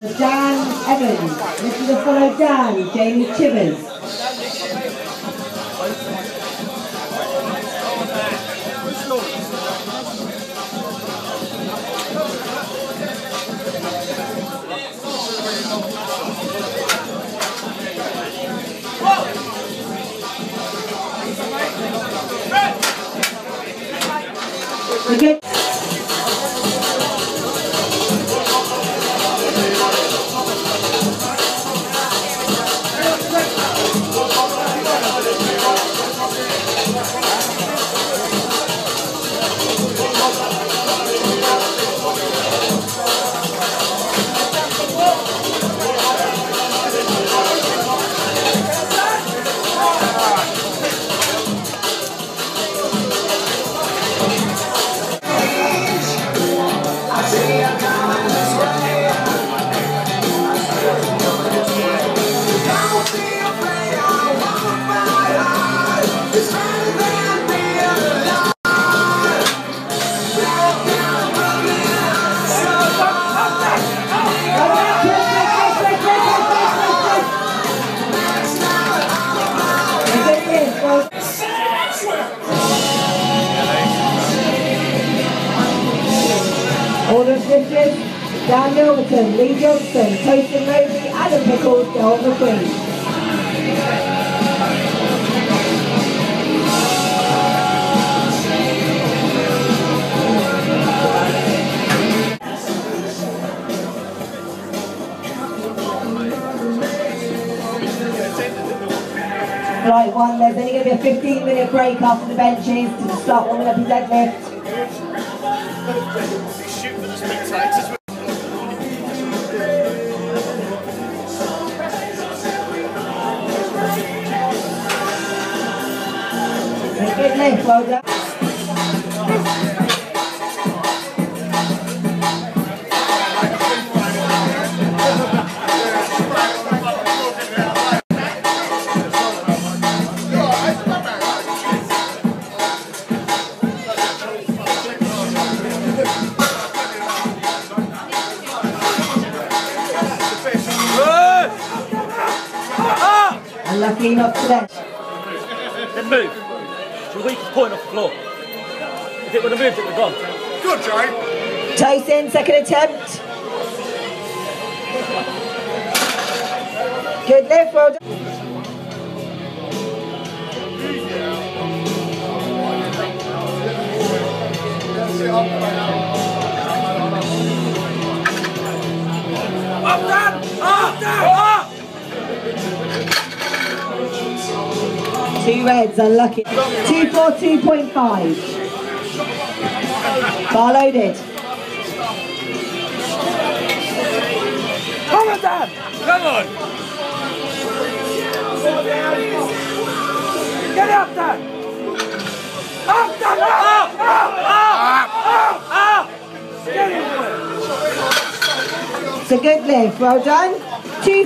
Dan Evans. This is a follow Dan, Jamie Chivers. Okay. Order of Sisters, Dan Milverton, Lee Johnson, Toasting Rosie, Adam Pickles, Del McQueen. Right, one, there's only going to be a 15 minute break after the benches to start warming up your deadlift. Spectators. Good lift, well. Unlucky not today. Then move. It's your weakest point off the floor. If it would have moved, it would have gone. Good, Jay. Tyson, second attempt. Good lift, well done. Up, down! Up, down! Two reds, unlucky. 242.5. Bar loaded. Come on, Dan! Come on! Get up, Dan! Up, Dan! Up! Up! Up! Up! Up! Get in there! It's a good lift, well done. Two